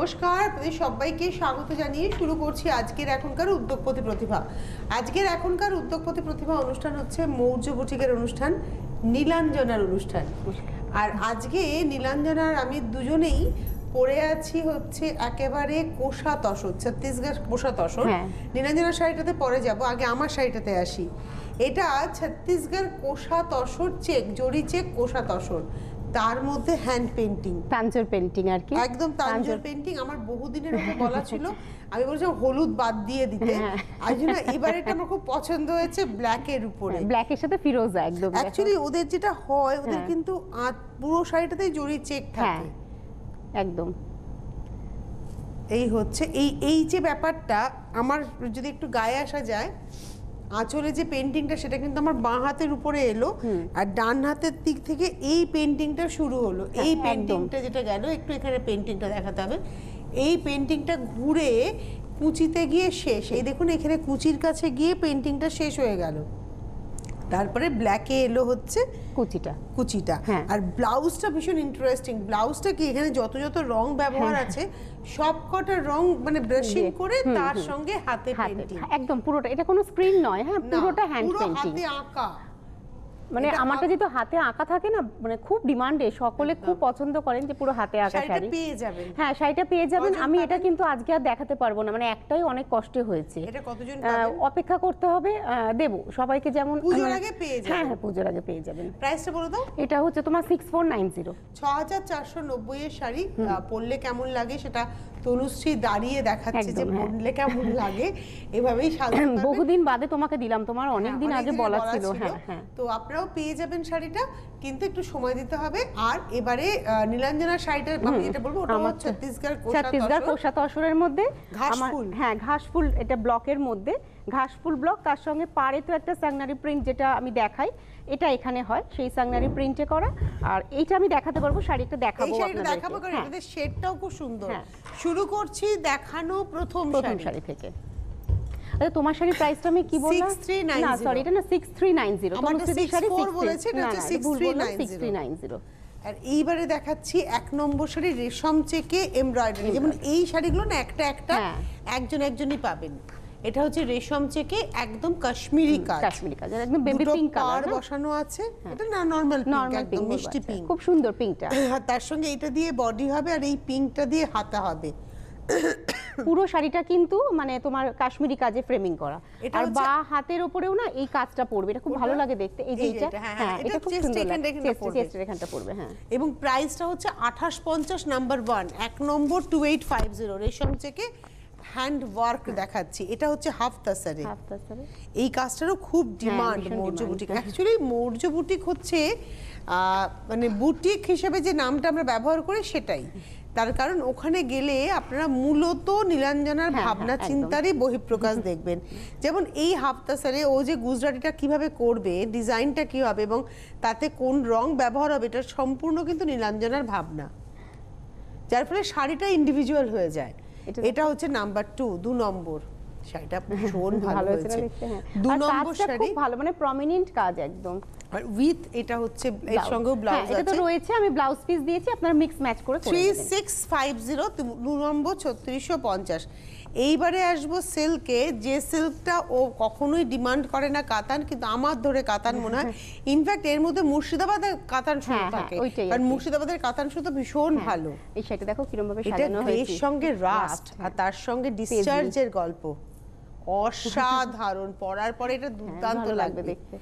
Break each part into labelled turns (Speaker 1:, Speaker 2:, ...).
Speaker 1: নমস্কার আপনাদের সবাইকে স্বাগত জানিয়ে শুরু করছি আজকের এখনকার উদ্যোগপতি প্রতিভা। আজকের এখনকার উদ্যোগপতি প্রতিভা অনুষ্ঠান হচ্ছে মৌর্য বুটিকের অনুষ্ঠান নীলাঞ্জনার অনুষ্ঠান। আর আজকে নীলাঞ্জনার আমি দুজনেই পরে আছি হচ্ছে একেবারে কোষা তসর ছত্তিশগড় কোষা তসর।
Speaker 2: হ্যাঁ।
Speaker 1: নীলাঞ্জনার শাড়িটাতে পরে যাব আগে আমার শাড়িটাতে আসি। এটা ছত্তিশগড় কোষা তসর চেক জরি চেক কোষা তসর। তার মধ্যে হ্যান্ড পেন্টিং
Speaker 2: তাঞ্জোর পেন্টিং আর কি?
Speaker 1: একদম তাঞ্জোর পেন্টিং আমার বহুদিনের ওকে বলা ছিল। আমি বলছিলাম হলুদ বাদ দিয়ে দিতে।
Speaker 2: হ্যাঁ।
Speaker 1: আর জন্য এবার এটা আমার খুব পছন্দ হয়েছে ব্ল্যাকের উপরে।
Speaker 2: ব্ল্যাকের সাথে ফিরোজা একদম।
Speaker 1: অ্যাকচুয়ালি ওদের যেটা হয় ওদের
Speaker 2: হ্যাঁ।
Speaker 1: কিন্তু পুরো শাড়িটাতেই জড়ি চেক
Speaker 2: হ্যাঁ
Speaker 1: থাকে
Speaker 2: একদম।
Speaker 1: এই হচ্ছে এই এই যে ব্যাপারটা আমার যদি একটু গায়ে আসা যায় আঁচলে যে পেন্টিংটা সেটা কিন্তু আমার বাঁ হাতের উপরে এলো আর ডান হাতের দিক থেকে এই পেন্টিংটা শুরু হলো।
Speaker 2: হ্যাঁ,
Speaker 1: এই পেন্টিংটা যেটা গেল একটু এখানে পেন্টিংটা দেখাতে হবে। এই পেন্টিংটা ঘুরে কুচিতে গিয়ে শেষ। এই দেখুন এখানে কুচির কাছে গিয়ে পেন্টিংটা শেষ হয়ে গেল। তারপরে ব্ল্যাকে এলো হচ্ছে
Speaker 2: কুচিটা।
Speaker 1: কুচিটা।
Speaker 2: হ্যাঁ।
Speaker 1: আর ব্লাউজটা ভীষণ ইন্টারেস্টিং ব্লাউজটা কি এখানে যত যত রং ব্যবহার আছে সব কটা রং মানে ব্রাশিং করে তার সঙ্গে হাতে পেন্টিং
Speaker 2: একদম পুরোটা। এটা কোনো স্ক্রিন নয় হ্যাঁ পুরোটা হ্যান্ড
Speaker 1: পুরো
Speaker 2: পেন্টিং
Speaker 1: হাতে আঁকা।
Speaker 2: মানে আমারটা যেহেতু হাতে আঁকা থাকে না মানে খুব ডিমান্ডে সকলে খুব পছন্দ করেন যে পুরো হাতে আঁকা শাড়ি।
Speaker 1: পেয়ে যাবেন।
Speaker 2: হ্যাঁ শাড়িটা পেয়ে যাবেন। আমি এটা কিন্তু আজকে আর দেখাতে পারব না মানে একটাই অনেক কষ্টে হয়েছে।
Speaker 1: এটা কতজন
Speaker 2: অপেক্ষা করতে হবে দেবো। সবাইকে যেমন
Speaker 1: পুজোর
Speaker 2: মানে-
Speaker 1: আগে পেয়ে যাবেন।
Speaker 2: হ্যাঁ হ্যাঁ পুজোর আগে পেয়ে যাবেন।
Speaker 1: প্রাইসটা বলে দাও
Speaker 2: এটা হচ্ছে তোমার সিক্স ফোর নাইন জিরো
Speaker 1: ছ হাজার চারশো নব্বই এর শাড়ি পরলে কেমন লাগে সেটা তনুশ্রী দাঁড়িয়ে দেখাচ্ছে যে
Speaker 2: একদম, হ্যাঁ।
Speaker 1: কেমন লাগে এভাবেই
Speaker 2: বহুদিন বাদে তোমাকে দিলাম তোমার অনেক দিন
Speaker 1: হ্যাঁ,
Speaker 2: আগে বলা ছিল। হ্যাঁ হ্যাঁ।
Speaker 1: তো আপনারাও পেয়ে যাবেন শাড়িটা কিন্তু একটু সময় দিতে হবে। আর এবারে আহ, নীলাঞ্জনার শাড়িটা আমি এটা বলব ওটা
Speaker 2: আমার
Speaker 1: ছত্তিশগড় কোষা
Speaker 2: ছত্তিশগড় কোষা তসরের মধ্যে
Speaker 1: ঘাসফুল
Speaker 2: হ্যাঁ ঘাসফুল এটা ব্লকের মধ্যে। ঘাস ফুল ব্লক তার সঙ্গে পাড়ে তো একটা সাংনারি প্রিন্ট যেটা আমি দেখাই এটা এখানে হয় সেই সাংনারি প্রিন্টে করা। আর এইটা আমি দেখাতে পারব শাড়িটা দেখাবো
Speaker 1: দেখাবো কারণ
Speaker 2: হ্যাঁ।
Speaker 1: এটাতে শেডটাও খুব সুন্দর।
Speaker 2: হ্যাঁ।
Speaker 1: শুরু করছি দেখানো প্রথম
Speaker 2: প্রথম
Speaker 1: শাড়ি।
Speaker 2: শাড়ি থেকে। আচ্ছা তোমার শাড়ির প্রাইসটা আমি কি বললাম?
Speaker 1: 6390
Speaker 2: না সরি এটা না সিক্স থ্রি নাইন জিরো
Speaker 1: আমারটা 64 বলেছে, এটা হচ্ছে 6390
Speaker 2: সিক্স থ্রি নাইন জিরো
Speaker 1: আর এইবারে দেখাচ্ছি এক নম্বর শাড়ি রেশম চেকে এমব্রয়ডারি যেমন এই শাড়িগুলো না একটা একটা
Speaker 2: হ্যাঁ।
Speaker 1: একজন একজনই পাবেন। এটা হচ্ছে রেশম চেকে একদম কাশ্মীরি কাজ।
Speaker 2: কাশ্মীরি কাজ একদম বেবি পিঙ্ক কালার
Speaker 1: বসানো আছে। এটা না নর্মাল পিঙ্ক একদম মিষ্টি পিঙ্ক
Speaker 2: খুব সুন্দর পিঙ্কটা
Speaker 1: আর তার সঙ্গে এটা দিয়ে বডি হবে আর এই পিঙ্কটা দিয়ে হাতা হবে।
Speaker 2: পুরো শাড়িটা কিন্তু মানে তোমার কাশ্মীরি কাজে ফ্রেমিং করা। আর বা হাতের উপরেও না এই কাজটা পড়বে এটা খুব ভালো লাগে দেখতে। এই যে এটা
Speaker 1: হ্যাঁ,
Speaker 2: হ্যাঁ
Speaker 1: হ্যাঁ,
Speaker 2: এটা খুব সুন্দর। চেস্টের এখানটা পড়বে হ্যাঁ।
Speaker 1: এবং প্রাইসটা হচ্ছে আঠাশ পঞ্চাশ নাম্বার ওয়ান এক নম্বর টু এইট ফাইভ জিরো রেশম চেকে হ্যান্ড ওয়ার্ক দেখাচ্ছি। এটা হচ্ছে হাফ তাসারে। এই কাজটারও খুব ডিমান্ড মৌর্য বুটিক।
Speaker 2: হ্যাঁ।
Speaker 1: অ্যাকচুয়ালি মৌর্য বুটিক হচ্ছে মানে বুটিক হিসেবে যে নামটা আমরা ব্যবহার করি সেটাই। তার কারণ ওখানে গেলে আপনারা মূলত নীলাঞ্জনার
Speaker 2: হ্যাঁ,
Speaker 1: ভাবনা চিন্তারই বহিঃপ্রকাশ দেখবেন। যেমন এই হাফতা হাফতাসারে ও যে গুজরাটিটা কীভাবে করবে ডিজাইনটা কি হবে এবং তাতে কোন রং ব্যবহার হবে এটা সম্পূর্ণ কিন্তু নীলাঞ্জনার ভাবনা। যার ফলে শাড়িটা ইন্ডিভিজুয়াল হয়ে যায়।
Speaker 2: এটা-
Speaker 1: হচ্ছে নাম্বার টু দু নম্বর শাড়িটা ভীষণ ভালো
Speaker 2: হয়েছে দেখতে হ্যাঁ।
Speaker 1: দু নম্বর শাড়ি
Speaker 2: খুব ভালো মানে প্রমিনেন্ট কাজ একদম।
Speaker 1: আর উইথ এটা হচ্ছে এর। সঙ্গেও ব্লাউজ
Speaker 2: হ্যাঁ, এটা তো রয়েছে আমি ব্লাউজ পিস দিয়েছি আপনারা মিক্স ম্যাচ করে করে
Speaker 1: থ্রি। সিক্স ফাইভ দু নম্বর ছত্রিশশো পঞ্চাশ। এইবারে আসব সিল্কে যে সিল্কটা ও কখনোই ডিমান্ড করে না কাতান কিন্তু আমার ধরে কাতান মনে হয়। ইনফ্যাক্ট এর মধ্যে মুর্শিদাবাদের কাতান সুতো
Speaker 2: হ্যাঁ, হ্যাঁ,
Speaker 1: থাকে। কারণ মুর্শিদাবাদের কাতান সুতো ভীষণ ভালো।
Speaker 2: এই শাড়িটা দেখো কিরম ভাবে সাজানো হয়েছে।
Speaker 1: সঙ্গে রাস্ট আর তার সঙ্গে ডিসচার্জের গল্প। অসাধারণ। পরার পরে এটা দুর্দান্ত
Speaker 2: ভালো লাগবে দেখতে।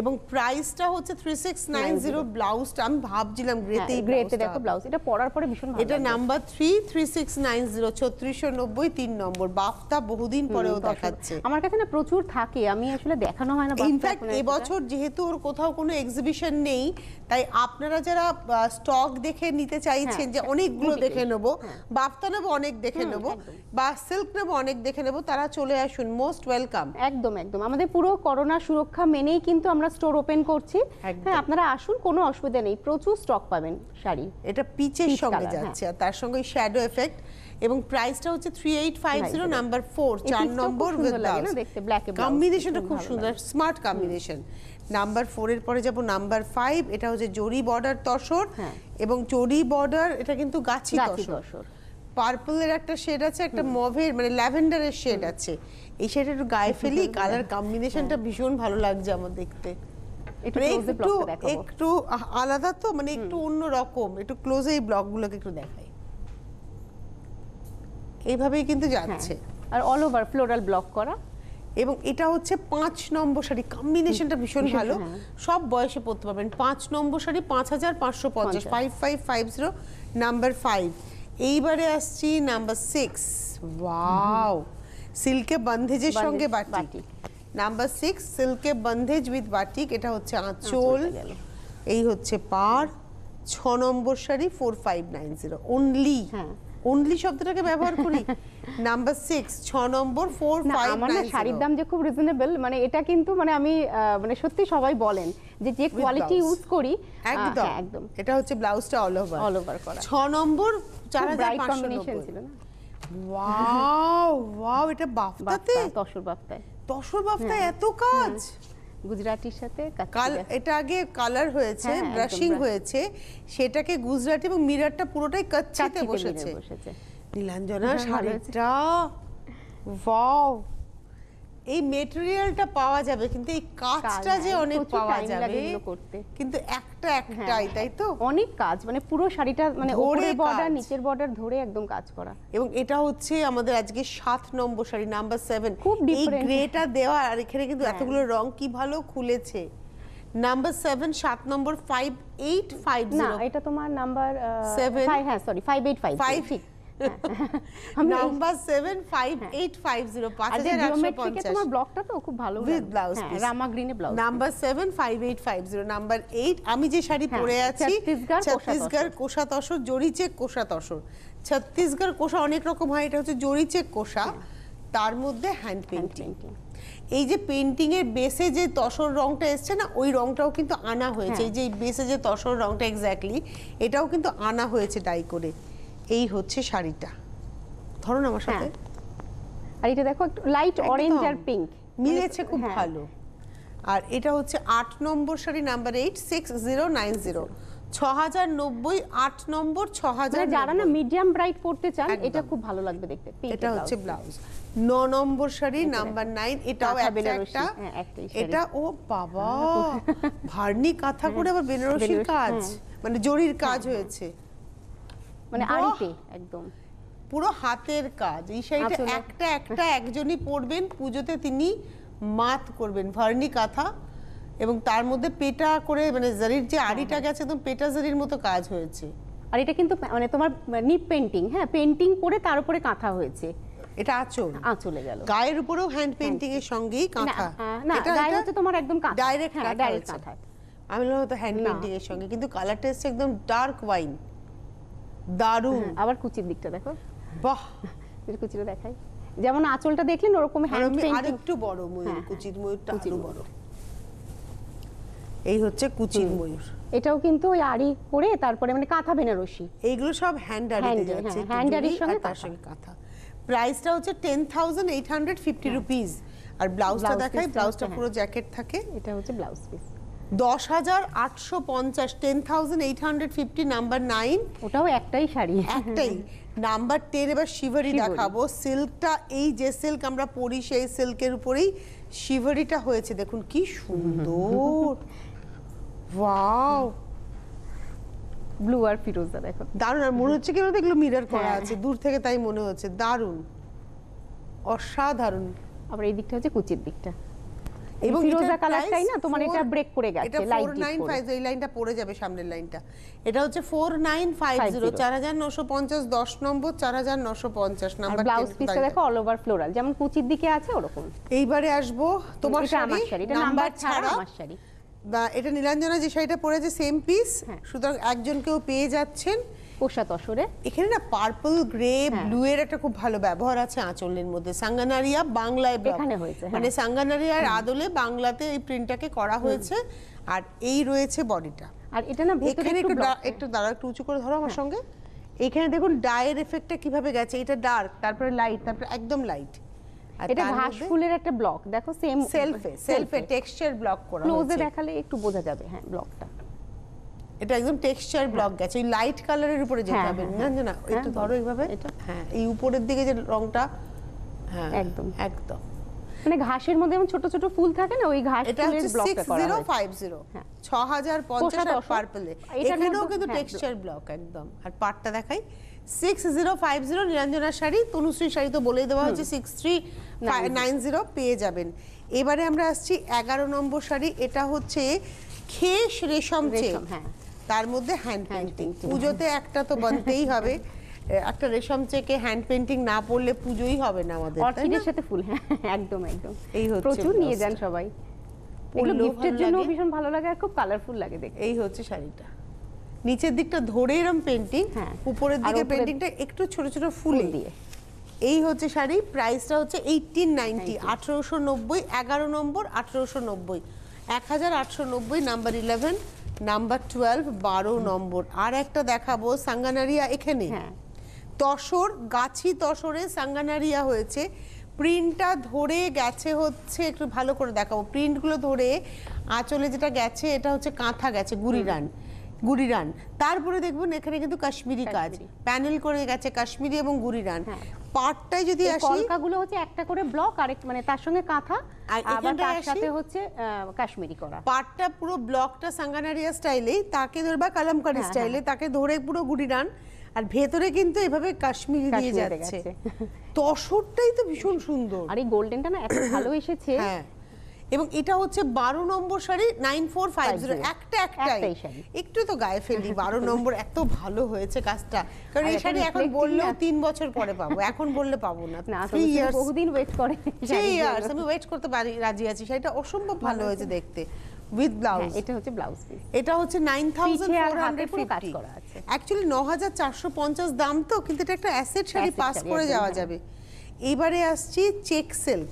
Speaker 1: এবং প্রাইসটা হচ্ছে থ্রি সিক্স নাইন জিরো ব্লাউজটা আমি ভাবছিলাম গ্রেতেই
Speaker 2: গ্রেতে দেখো ব্লাউজ। এটা পরার পরে ভীষণ ভালো
Speaker 1: এটা number three three six nine zero ছত্রিশশো নব্বই তিন নম্বর। বাফতা বহুদিন পরেও দেখাচ্ছে।
Speaker 2: আমার কাছে না প্রচুর থাকে আমি আসলে দেখানো হয় না
Speaker 1: ইনফ্যাক্ট। এবছর যেহেতু ওর কোথাও কোনো এক্সিবিশন নেই তাই আপনারা যারা স্টক দেখে নিতে চাইছেন
Speaker 2: হ্যাঁ,
Speaker 1: যে অনেকগুলো দেখে নেব বাফতা নেব অনেক দেখে নেব বা সিল্ক নেব অনেক দেখে নেব তারা চলে আসুন। মোস্ট ওয়েলকাম
Speaker 2: একদম একদম। আমাদের পুরো করোনা সুরক্ষা মেনেই কিন্তু আমরা স্টোর ওপেন করছি। হ্যাঁ আপনারা আসুন কোনো অসুবিধা নেই। প্রচুর স্টক পাবেন শাড়ি।
Speaker 1: এটা পিচের সঙ্গে যাচ্ছে আর তার সঙ্গে শ্যাডো এফেক্ট এবং প্রাইসটা হচ্ছে three eight five zero number four
Speaker 2: এই
Speaker 1: চার নম্বর কম্বিনেশনটা
Speaker 2: খুব
Speaker 1: সুন্দর স্মার্ট কম্বিনেশন নাম্বার ফোরের পরে যাব নাম্বার ফাইভ এটা হচ্ছে জরি বর্ডার তসর
Speaker 2: হ্যাঁ।
Speaker 1: এবং জরি বর্ডার এটা কিন্তু গাছি তসর। পার্পলের একটা শেড আছে একটা মভের মানে ল্যাভেন্ডারের শেড আছে। এই শেড একটু গায়ে ফেলি কালার কম্বিনেশনটা ভীষণ ভালো লাগছে আমার দেখতে।
Speaker 2: একটু
Speaker 1: মানে একটু আলাদা তো মানে একটু অন্য রকম একটু ক্লোজে এই ব্লকগুলোকে একটু দেখাই। এইভাবেই কিন্তু
Speaker 2: হ্যাঁ।
Speaker 1: যাচ্ছে।
Speaker 2: আর অল ওভার ফ্লোরাল ব্লক করা।
Speaker 1: এবং এটা হচ্ছে পাঁচ নম্বর শাড়ি। কম্বিনেশনটা ভীষণ ভালো।
Speaker 2: হ্যাঁ।
Speaker 1: সব বয়সে পড়তে পারবেন। পাঁচ নম্বর শাড়ি পাঁচ হাজার পাঁচশো পঞ্চাশ।
Speaker 2: পঞ্চাশ।
Speaker 1: Five five five zero number five এইবারে আসছি নাম্বার সিক্স ওয়াও সিল্কে বন্ধেজের সঙ্গে
Speaker 2: বাটি।
Speaker 1: নাম্বার সিক্স সিল্কে বন্ধেজ উইথ বাটিক এটা হচ্ছে আঁচল। এই হচ্ছে পার। ছ নম্বর sari four five nine zero only
Speaker 2: হ্যাঁ।
Speaker 1: অনলি শব্দটাকে ব্যবহার করি? নাম্বার সিক্স ছ নম্বর ফোর
Speaker 2: আমার না শাড়ির দাম যে খুব রিজনেবল মানে এটা কিন্তু মানে আমি মানে সত্যি সবাই বলেন যে যে কোয়ালিটি। ইউজ করি
Speaker 1: একদম।
Speaker 2: হ্যাঁ, একদম।
Speaker 1: এটা হচ্ছে ব্লাউজটা অল ওভার
Speaker 2: অল ওভার করা।
Speaker 1: ছ নম্বর চার হাজার
Speaker 2: কম্বিনেশন ছিল না?
Speaker 1: ওয়াও ওয়াও এটা বাফতাতে?
Speaker 2: তসর বাপ্তায়
Speaker 1: তসর বাফতায়
Speaker 2: হ্যাঁ।
Speaker 1: এত কাজ?
Speaker 2: গুজরাটির সাথে
Speaker 1: কাল এটা আগে কালার হয়েছে
Speaker 2: হ্যাঁ,
Speaker 1: ব্রাশিং হয়েছে সেটাকে গুজরাটি এবং মিররটা পুরোটাই কাচ্চিতে বসেছে। নীলাঞ্জনা
Speaker 2: হ্যাঁ,
Speaker 1: শাড়িটা ওয়াও। এই মেটেরিয়ালটা পাওয়া যাবে কিন্তু এই কাজটা যে
Speaker 2: হ্যাঁ,
Speaker 1: অনেক পাওয়া যাবে
Speaker 2: করতে।
Speaker 1: কিন্তু একটা
Speaker 2: হ্যাঁ,
Speaker 1: একটাই তাই তো
Speaker 2: অনেক কাজ মানে পুরো শাড়িটা মানে উপরের বর্ডার নিচের বর্ডার ধরে একদম কাজ করা
Speaker 1: এবং এটা হচ্ছে আমাদের আজকে সাত নম্বর শাড়ি নাম্বার সেভেন
Speaker 2: খুব
Speaker 1: এই।
Speaker 2: হ্যাঁ।
Speaker 1: গ্রেটা দেওয়া আর এখানে কিন্তু এতগুলো রং কি ভালো খুলেছে নাম্বার সেভেন সাত নম্বর ফাইভ এইট ফাইভ
Speaker 2: না এটা তোমার নাম্বার
Speaker 1: Seven।
Speaker 2: হ্যাঁ sorry five eight five
Speaker 1: Five।
Speaker 2: ঠিক আমি এই-
Speaker 1: number seven five eight five zero পাঁচ
Speaker 2: আর যে
Speaker 1: হাজার একশো
Speaker 2: জিওমেট্রিকে
Speaker 1: পঞ্চাশ।
Speaker 2: তোমার ব্লকটা তো খুব ভালো লাগবে।
Speaker 1: blouse
Speaker 2: হ্যাঁ, রামা গ্রিনে blouse
Speaker 1: number seven five eight five zero number eight আমি যে শাড়ি
Speaker 2: হ্যাঁ,
Speaker 1: পরে আছি
Speaker 2: ছত্তিশগড় কোষা
Speaker 1: তসর। জরি চেক কোষা তসর। ছত্তিশগড় কোষা অনেক রকম হয় এটা হচ্ছে জরি চেক কোষা তার মধ্যে হ্যান্ড পেন্টিং এই যে পেন্টিং এর বেসে যে তসর রংটা এসছে না ওই রংটাও কিন্তু আনা হয়েছে।
Speaker 2: হ্যাঁ।
Speaker 1: এই যে বেসে যে তসর রংটা এক্স্যাক্টলি এটাও কিন্তু আনা হয়েছে ডাই করে। এই হচ্ছে শাড়িটা। ধরো না আমার সাথে।
Speaker 2: হ্যাঁ। আর এটা দেখো একটু লাইট অরেঞ্জ আর পিঙ্ক
Speaker 1: মিলেছে খুব ভালো। আর এটা হচ্ছে আট নম্বর sari number eight six zero nine zero ছ হাজার নব্বই আট নম্বর ছ হাজার
Speaker 2: যারা না মিডিয়াম ব্রাইট পড়তে চান এটা খুব ভালো লাগবে দেখতে
Speaker 1: এটা হচ্ছে ব্লাউজ ন নম্বর শাড়ি নাম্বার নাইন এটাও একটা।
Speaker 2: হ্যাঁ।
Speaker 1: এটা ও বাবা! ভার্নি কাঁথা করে আবার বেনারসির কাজ।
Speaker 2: হ্যাঁ।
Speaker 1: মানে জরির কাজ হয়েছে।
Speaker 2: মানে! আড়িতে একদম।
Speaker 1: পুরো হাতের কাজ। এই শাড়িটা একটা একটা একজনই পরবেন পুজোতে তিনি মাত করবেন ভার্নি কাঁথা এবং তার মধ্যে পেটা করে মানে জারির যে আড়িটা গেছে একদম পেটা জারির মতো কাজ হয়েছে।
Speaker 2: আর এটা কিন্তু মানে তোমার নিপ পেন্টিং হ্যাঁ পেন্টিং করে তার উপরে কাঁথা হয়েছে।
Speaker 1: এটা আঁচল।
Speaker 2: আঁচলে গেল।
Speaker 1: গায়ের উপরেও হ্যান্ড পেন্টিং এর সঙ্গেই কাঁথা।
Speaker 2: না, না গায়ে হচ্ছে তোমার একদম কাঁথা।
Speaker 1: ডাইরেক্ট
Speaker 2: হ্যাঁ
Speaker 1: কাঁথা
Speaker 2: ডাইরেক্ট কাঁথা
Speaker 1: আমি বললাম তো হ্যান্ড। পেন্টিং এর সঙ্গে কিন্তু কালারটা এসছে একদম ডার্ক ওয়াইন দারুণ।
Speaker 2: হ্যাঁ, আবার কুচির দিকটা দেখো।
Speaker 1: বাহ।
Speaker 2: কুচিটা দেখাই। যেমন আঁচলটা দেখলেন ওরকম
Speaker 1: আর
Speaker 2: হ্যান্ড
Speaker 1: আরেকটু বড় ময়ূর
Speaker 2: হ্যাঁ,
Speaker 1: কুচির ময়ূরটা
Speaker 2: আরও
Speaker 1: বড়। এই হচ্ছে কুচির ময়ূর।
Speaker 2: এটাও কিন্তু ওই আড়ি করে তারপরে মানে কাঁথা বেনারসি।
Speaker 1: এইগুলো সব হ্যান্ড আড়িতে যাচ্ছে
Speaker 2: হ্যাঁ,
Speaker 1: একটু
Speaker 2: আড়ির সঙ্গে
Speaker 1: তার। সঙ্গে কাঁথা। প্রাইসটা হচ্ছে ten thousand eight hundred fifty rupees আর ব্লাউজটা দেখাই ব্লাউজটা পুরো জ্যাকেট থাকে।
Speaker 2: এটা হচ্ছে ব্লাউজ পিস
Speaker 1: দশ হাজার আটশো পঞ্চাশ ten thousand eight hundred fifty number nine
Speaker 2: ওটাও একটাই শাড়ি।
Speaker 1: একটাই। নাম্বার টেন এবার শিভারি দেখাবো। সিল্কটা এই যে সিল্ক আমরা পরি সেই সিল্কের উপরেই শিভারিটা হয়েছে। দেখুন কি সুন্দর। ওয়াও।
Speaker 2: ব্লু আর ফিরোজা দেখো।
Speaker 1: দারুণ। আর মনে হচ্ছে কেন দেখল মিরর করা
Speaker 2: হ্যাঁ।
Speaker 1: আছে। দূর থেকে তাই মনে হচ্ছে। দারুণ। অসাধারণ।
Speaker 2: আবার এই দিকটা হচ্ছে কুচির দিকটা।
Speaker 1: এবং
Speaker 2: ফিরোজা কালারটাই না তোমার এটা ব্রেক করে গেছে করে।
Speaker 1: ফাইভ এই লাইনটা পড়ে যাবে সামনের লাইনটা। এটা হচ্ছে ফোর নাইন ফাইভ জিরো
Speaker 2: 50
Speaker 1: চার হাজার নশো পঞ্চাশ দশ নম্বর চার হাজার নশো পঞ্চাশ
Speaker 2: আর
Speaker 1: নাম্বার
Speaker 2: ব্লাউজ পিসটা দেখো অল ওভার ফ্লোরাল যেমন কুচির দিকে আছে ওরকম।
Speaker 1: এইবারে আসব। তোমার
Speaker 2: এটা শাড়ি? এটা নাম্বার ছাড়া আমার শাড়ি।
Speaker 1: বা এটা নীলাঞ্জনা যে শাড়িটা পরেছে সেম পিস
Speaker 2: হ্যাঁ।
Speaker 1: সুতরাং একজনকেও পেয়ে যাচ্ছেন।
Speaker 2: কোষা তসরে
Speaker 1: এখানে না পার্পল গ্রে
Speaker 2: হ্যাঁ।
Speaker 1: ব্লু এর একটা খুব ভালো ব্যবহার আছে আঁচলের মধ্যে। সাঙ্গানারিয়া বাংলায়
Speaker 2: এখানে হয়েছে, হ্যাঁ।
Speaker 1: মানে সাঙ্গানারিয়ার আদলে বাংলাতে এই প্রিন্টটাকে করা হয়েছে। আর এই রয়েছে বডিটা।
Speaker 2: আর এটা না ভেতরে একটু
Speaker 1: একটু একটু দাঁড়া একটু উঁচু করে ধরো আমার সঙ্গে। এখানে দেখুন ডায়ের এফেক্টটা কীভাবে গেছে। এটা ডার্ক তারপরে লাইট তারপরে একদম লাইট
Speaker 2: এটা ঘাস ফুলের একটা ব্লক দেখো সেম
Speaker 1: সেলফে সেলফে টেক্সচার ব্লক করা
Speaker 2: ক্লোজে দেখালে একটু বোঝা যাবে হ্যাঁ ব্লকটা
Speaker 1: এটা একদম টেক্সচার ব্লক গেছে ওই লাইট কালারের উপরে যেতে
Speaker 2: হ্যাঁ,
Speaker 1: হবে।
Speaker 2: হ্যাঁ,
Speaker 1: না না একটু
Speaker 2: হ্যাঁ,
Speaker 1: ধরো এইভাবে।
Speaker 2: এটা?
Speaker 1: হ্যাঁ এই উপরের দিকে যে রংটা হ্যাঁ
Speaker 2: একদম।
Speaker 1: একদম।
Speaker 2: মানে ঘাসের মধ্যে যেমন ছোট ছোট ফুল থাকে না ওই ঘাস
Speaker 1: এটা
Speaker 2: ফুলের
Speaker 1: হচ্ছে
Speaker 2: ব্লকটা
Speaker 1: সিক্স
Speaker 2: করা
Speaker 1: জিরো
Speaker 2: হয়েছে।
Speaker 1: ফাইভ জিরো
Speaker 2: হ্যাঁ।
Speaker 1: ছ হাজার পঞ্চাশ
Speaker 2: কোষা
Speaker 1: আর পার্পলে এখানেও কিন্তু
Speaker 2: হ্যাঁ,
Speaker 1: টেক্সচার ব্লক একদম। আর পাটটা দেখাই। সিক্স জিরো ফাইভ জিরো নিরঞ্জনার শাড়ি তনুশ্রী শাড়ি তো বলেই দেওয়া হয়েছে সিক্স থ্রি নাইন জিরো পেয়ে যাবেন। এবারে আমরা আসছি এগারো নম্বর শাড়ি এটা হচ্ছে খেস রেশম চেক।
Speaker 2: হ্যাঁ।
Speaker 1: তার মধ্যে হ্যান্ড পেন্টিং পুজোতে একটা তো বানতেই হবে একটা রেশম চেকে হ্যান্ড পেন্টিং না পড়লে পুজোই হবে না আমাদের
Speaker 2: অর্কিডের সাথে ফুল হ্যাঁ একদম একদম।
Speaker 1: এই হচ্ছে
Speaker 2: প্রচুর নিয়ে যান সবাই। এগুলো গিফটের জন্য ভীষণ ভালো লাগে আর খুব কালারফুল লাগে দেখতে।
Speaker 1: এই হচ্ছে শাড়িটা। নিচের দিকটা ধরে এরম পেন্টিং
Speaker 2: হ্যাঁ।
Speaker 1: উপরের দিকে পেন্টিংটা একটু ছোট ছোট
Speaker 2: ফুল। দিয়ে।
Speaker 1: এই হচ্ছে শাড়ি প্রাইসটা হচ্ছে এইটিন নাইনটি আঠেরোশো নব্বই এগারো নম্বর আঠেরোশো নব্বই। এক হাজার আটশো নব্বই নাম্বার ইলেভেন নাম্বার টুয়েলভ বারো নম্বর। আর একটা দেখাবো সাঙ্গানারিয়া এখানে।
Speaker 2: হ্যাঁ।
Speaker 1: তসর গাছি তসরে সাঙ্গানারিয়া হয়েছে। প্রিন্টটা ধরে গেছে হচ্ছে একটু ভালো করে দেখাবো। প্রিন্টগুলো ধরে আঁচলে যেটা গেছে এটা হচ্ছে কাঁথা গেছে গুড়িরান গুড়িরান তারপরে দেখবেন এখানে কিন্তু কাশ্মীরি কাজ। প্যানেল করে গেছে কাশ্মীরি এবং গুড়িরান
Speaker 2: হ্যাঁ।
Speaker 1: পাটটায় যদি আসি
Speaker 2: কলকাগুলো হচ্ছে একটা করে ব্লক আর মানে তার সঙ্গে কাঁথা
Speaker 1: আর
Speaker 2: আবার তার সাথে হচ্ছে কাশ্মীরি করা।
Speaker 1: পার্টটা পুরো ব্লকটা সাঙ্গানারিয়া স্টাইলেই তাকে ধরে বা কালামকারি
Speaker 2: হ্যাঁ,
Speaker 1: স্টাইলে তাকে ধরে পুরো গুডি রান আর ভেতরে কিন্তু এভাবে কাশ্মীরি দিয়ে যাচ্ছে।
Speaker 2: তো
Speaker 1: তসরটাই তো ভীষণ সুন্দর।
Speaker 2: আর এই গোল্ডেনটা না এত ভালো এসেছে
Speaker 1: হ্যাঁ। এবং এটা হচ্ছে বারো নম্বর sari nine four five zero
Speaker 2: 50
Speaker 1: একটা একটাই।
Speaker 2: একটাই
Speaker 1: একটু তো গায়ে ফেলি বারো নম্বর এত ভালো হয়েছে কাজটা। কারণ এই শাড়ি এখন বললেও তিন বছর পরে পাবো এখন বললে পাবো না।
Speaker 2: বহুদিন ওয়েট করে
Speaker 1: থ্রি ইয়ার্স আমি ওয়েট করতে পারি রাজি আছি। শাড়িটা অসম্ভব ভালো হয়েছে দেখতে। উইথ ব্লাউজ
Speaker 2: হ্যাঁ, এটা হচ্ছে ব্লাউজ পিস
Speaker 1: এটা হচ্ছে নাইন থাউজেন্ড
Speaker 2: পিঠে আর
Speaker 1: ফোর
Speaker 2: হাতে
Speaker 1: হান্ড্রেড
Speaker 2: পুরো কাজ করা আছে।
Speaker 1: অ্যাকচুয়ালি ন হাজার চারশো পঞ্চাশ দাম তো কিন্তু এটা একটা অ্যাসেট শাড়ি পাস করে যাওয়া। যাবে। এবারে আসছি চেক সিল্ক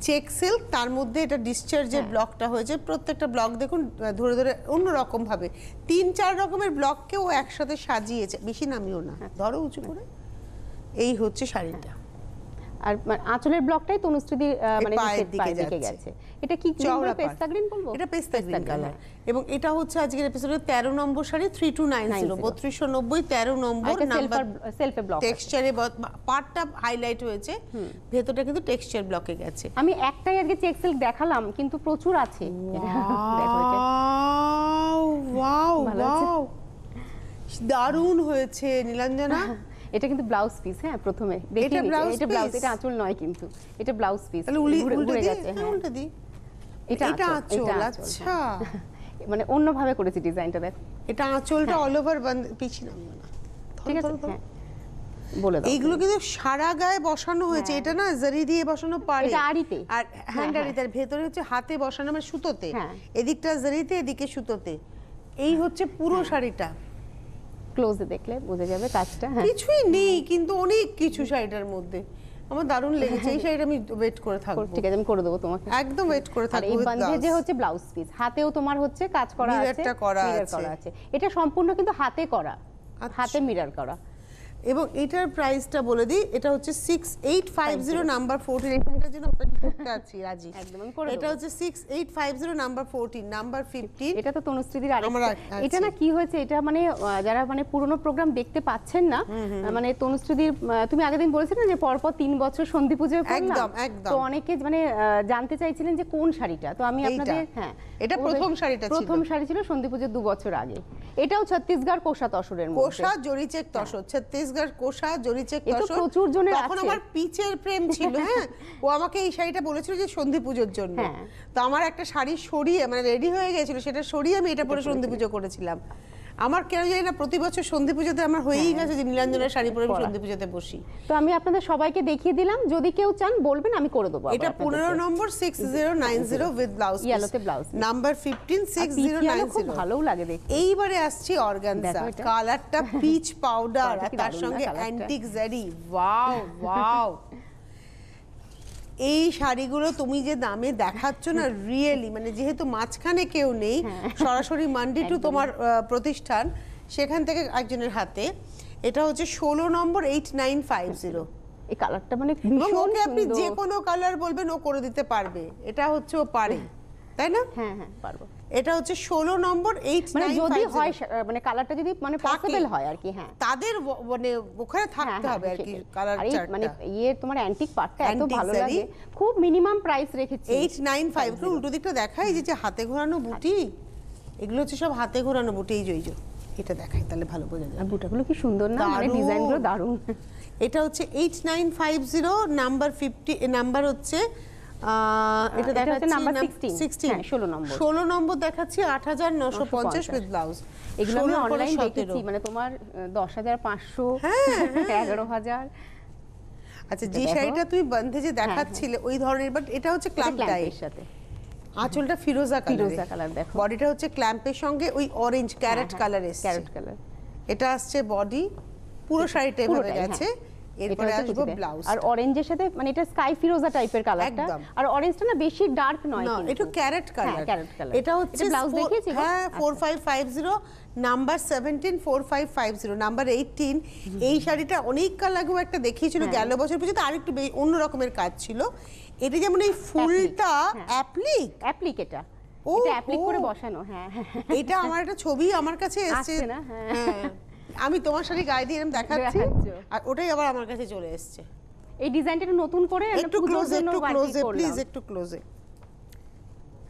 Speaker 1: চেক সিল্ক তার মধ্যে এটা ডিসচার্জের
Speaker 2: হ্যাঁ।
Speaker 1: ব্লকটা হয়েছে। প্রত্যেকটা ব্লক দেখুন ধরে ধরে অন্যরকমভাবে। রকম তিন চার রকমের ব্লককেও একসাথে সাজিয়েছে। বেশি নামিও না।
Speaker 2: হ্যাঁ।
Speaker 1: ধরো উঁচু করে। এই হচ্ছে শাড়িটা।
Speaker 2: আর আঁচলের ব্লকটাই তনুশ্রীদির মানে নিচের পায়ের দিকে গেছে। এটা কি পেস্তা গ্রিন বলব?
Speaker 1: এটা পেস্তা গ্রিন কালার
Speaker 2: হ্যাঁ।
Speaker 1: এবং এটা হচ্ছে আজকের এপিসোডের তেরো নম্বর sari three two nine zero
Speaker 2: 90
Speaker 1: বত্রিশশো নব্বই তেরো নম্বর নাম্বার
Speaker 2: সেলফে ব্লক
Speaker 1: টেক্সচারে পার্টটা হাইলাইট হয়েছে। ভেতরটা কিন্তু টেক্সচার ব্লকে গেছে।
Speaker 2: আমি একটাই আজকে চেক সিল্ক দেখালাম কিন্তু প্রচুর আছে।
Speaker 1: ওয়াও ওয়াও দারুণ হয়েছে নীলাঞ্জনা।
Speaker 2: এটা কিন্তু ব্লাউজ পিস হ্যাঁ প্রথমে। এটা ব্লাউজ এটা আঁচল নয় কিন্তু। এটা ব্লাউজ পিস
Speaker 1: তাহলে উলি উল্টে
Speaker 2: গেছে
Speaker 1: হ্যাঁ,
Speaker 2: হ্যাঁ।
Speaker 1: উল্টে
Speaker 2: এটা
Speaker 1: এটা
Speaker 2: আঁচল, এটা
Speaker 1: আচ্ছা।
Speaker 2: মানে অন্যভাবে করেছি ডিজাইনটা দেখো।
Speaker 1: এটা আঁচলটা অল ওভার পিছিয়ে নামিও না।
Speaker 2: ঠিক আছে। হ্যাঁ। বলে দাও।
Speaker 1: এইগুলো কিন্তু সারা গায়ে বসানো হয়েছে।
Speaker 2: হ্যাঁ।
Speaker 1: এটা না জারি দিয়ে বসানো পারে
Speaker 2: এটা আড়িতে।
Speaker 1: আর
Speaker 2: হ্যাঁ,
Speaker 1: হ্যান্ডারিতে আর ভেতরে হচ্ছে হাতে বসানো মানে সুতোতে।
Speaker 2: হ্যাঁ।
Speaker 1: এদিকটা জারিতে এদিকে সুতোতে। এই হচ্ছে পুরো
Speaker 2: হ্যাঁ।
Speaker 1: শাড়িটা।
Speaker 2: ক্লোজে দেখলে বোঝা যাবে কাজটা হ্যাঁ।
Speaker 1: কিছুই নেই কিন্তু অনেক কিছু শাড়িটার মধ্যে। আমার দারুণ লেগেছে এই শাড়িটা আমি ওয়েট করে থাকব।
Speaker 2: ঠিক আছে আমি করে দেবো তোমাকে।
Speaker 1: একদম ওয়েট করে থাকব
Speaker 2: এই বান্ধে যে হচ্ছে ব্লাউজ পিস হাতেও তোমার হচ্ছে কাজ করা আছে
Speaker 1: করা আছে।
Speaker 2: এটা সম্পূর্ণ কিন্তু হাতে করা
Speaker 1: আচ্ছা।
Speaker 2: হাতে মিরর করা।
Speaker 1: এবং এটার প্রাইসটা বলে দিই এটা হচ্ছে six eight five zero number fourteen এখানটার জন্য অপেক্ষা করতে আছি রাজি।
Speaker 2: একদম,
Speaker 1: এটা হচ্ছে six eight five zero number fourteen number fifteen
Speaker 2: এটা তো তনুশ্রীদির
Speaker 1: আছি।
Speaker 2: এটা না কি হয়েছে এটা মানে যারা মানে পুরনো প্রোগ্রাম দেখতে পাচ্ছেন না মানে তনুশ্রীদির তুমি আগের দিন বলেছিলে না যে পরপর তিন বছর সন্ধি পুজোয়
Speaker 1: একদম, একদম।
Speaker 2: তো অনেকে মানে জানতে চাইছিলেন যে কোন শাড়িটা? তো আমি। আপনাদের হ্যাঁ।
Speaker 1: এটা প্রথম শাড়িটা ছিল।
Speaker 2: প্রথম শাড়ি ছিল সন্ধি পুজোর দু বছর আগে। এটাও ছত্তিশগড় কোষা তসরের মধ্যে।
Speaker 1: কোষা জরিচেক তসর ছত্তিশগড় কোষা জরিচেক তসর।
Speaker 2: প্রচুর জনের
Speaker 1: তখন আমার পিচের প্রেম ছিল হ্যাঁ। ও আমাকে এই শাড়িটা বলেছিল যে সন্ধি পুজোর জন্য।
Speaker 2: হ্যাঁ।
Speaker 1: তো আমার একটা শাড়ি সরিয়ে মানে রেডি হয়ে গেছিল সেটা সরিয়ে আমি এটা পরে সন্ধি পুজো করেছিলাম। আমার কেন জানি না প্রতি বছর সন্ধি পুজোতে আমার হয়েই গেছে যে নীলাঞ্জনের শাড়ি পরে আমি সন্ধি পুজোতে বসি।
Speaker 2: তো আমি আপনাদের সবাইকে দেখিয়ে দিলাম যদি কেউ চান বলবেন আমি করে দেবো
Speaker 1: এটা পনেরো নম্বর six zero nine zero with blouse
Speaker 2: blouse piece।
Speaker 1: Number fifteen six zero nine zero
Speaker 2: ভালোও লাগে দেখতে।
Speaker 1: এইবারে আসছি অর্গানজা কালারটা পিচ পাউডার আর তার সঙ্গে অ্যান্টিক জারি ওয়াও ওয়াও এই শাড়িগুলো তুমি যে দামে দেখাচ্ছ না রিয়েলি মানে যেহেতু মাঝখানে কেউ নেই সরাসরি মান্ডি টু তোমার প্রতিষ্ঠান সেখান থেকে একজনের হাতে। এটা হচ্ছে ষোলো নম্বর এইট নাইন ফাইভ জিরো
Speaker 2: এই কালারটা মানে
Speaker 1: ওকে আপনি। যে কোনো কালার বলবেন ও করে দিতে পারবে। এটা হচ্ছে ও পারে তাই না?
Speaker 2: হ্যাঁ হ্যাঁ পারব।
Speaker 1: এটা হচ্ছে ষোলো নম্বর এইট
Speaker 2: মানে যদি হয় মানে কালারটা যদি মানে পসিবল হয় আর কি হ্যাঁ।
Speaker 1: তাদের মানে ওখানে
Speaker 2: হ্যাঁ,
Speaker 1: থাকতে
Speaker 2: হ্যাঁ,
Speaker 1: হবে আর কি কালার
Speaker 2: এই মানে ইয়ে তোমার অ্যান্টিক পার্টটা এত ভালো লাগে। খুব মিনিমাম প্রাইস রেখেছি।
Speaker 1: এইট নাইন ফাইভ উল্টো দিকটা দেখাই যে যে হাতে ঘোরানো বুটি এগুলো হচ্ছে সব হাতে ঘোরানো বুটি এই যে এটা দেখাই তাহলে ভালো বোঝা যায়।
Speaker 2: বুটাগুলো কি সুন্দর না? মানে। ডিজাইনগুলো দারুণ।
Speaker 1: এটা হচ্ছে eight nine five zero number fifty number হচ্ছে এটা দেখাচ্ছি
Speaker 2: number 16
Speaker 1: 16
Speaker 2: হ্যাঁ, 16 নম্বর।
Speaker 1: ষোলো নম্বর দেখাচ্ছি আট হাজার নশো পঞ্চাশ উইথ ব্লাউজ
Speaker 2: এগুলো আমি অনলাইন দেখেছি মানে তোমার এগারো হাজার।
Speaker 1: আচ্ছা যে শাড়িটা তুই বন্ধে দেখাচ্ছিলে ওই ধরনের বাট এটা হচ্ছে ক্লাম্প টাই
Speaker 2: ক্ল্যাম্পের সাথে।
Speaker 1: আঁচলটা ফিরোজা কালার
Speaker 2: ফিরোজা কালার দেখো।
Speaker 1: বডিটা হচ্ছে ক্ল্যাম্পের সঙ্গে ওই অরেঞ্জ ক্যারেট কালার এসছে।
Speaker 2: ক্যারেট কালার
Speaker 1: এটা আসছে বডি পুরো শাড়িটা এভাবে গেছে। এরপরে আসব ব্লাউজ
Speaker 2: আর অরেঞ্জের সাথে মানে এটা স্কাই ফিরোজা টাইপের কালারটা আর অরেঞ্জটা না বেশি ডার্ক নয়
Speaker 1: না
Speaker 2: কিন্তু।
Speaker 1: একটু ক্যারেট কালার
Speaker 2: হ্যাঁ, carrot color।
Speaker 1: এটা হচ্ছে
Speaker 2: এটা
Speaker 1: four-
Speaker 2: দেখিয়েছি
Speaker 1: হ্যাঁ four five five zero number seventeen four five five zero number eighteen এই শাড়িটা অনেক কাল আগেও একটা দেখিয়েছিল
Speaker 2: হ্যাঁ।
Speaker 1: গেল বছর পর্যন্ত আর একটু অন্য রকমের কাজ ছিল। এটা যেমন এই ফুলটা
Speaker 2: হ্যাঁ।
Speaker 1: অ্যাপ্লিক
Speaker 2: অ্যাপ্লিক এটা। এটা অ্যাপ্লিক করে বসানো হ্যাঁ।
Speaker 1: এটা আমার একটা ছবি আমার কাছে এসেছে।
Speaker 2: না? হ্যাঁ।
Speaker 1: আমি তোমার শাড়ি গায়ে দিয়ে এরকম দেখাচ্ছি আর ওটাই আবার আমার কাছে চলে এসেছে।
Speaker 2: এই ডিজাইনটা নতুন করে একটু
Speaker 1: ক্লোজে একটু ক্লোজে প্লিজ একটু ক্লোজে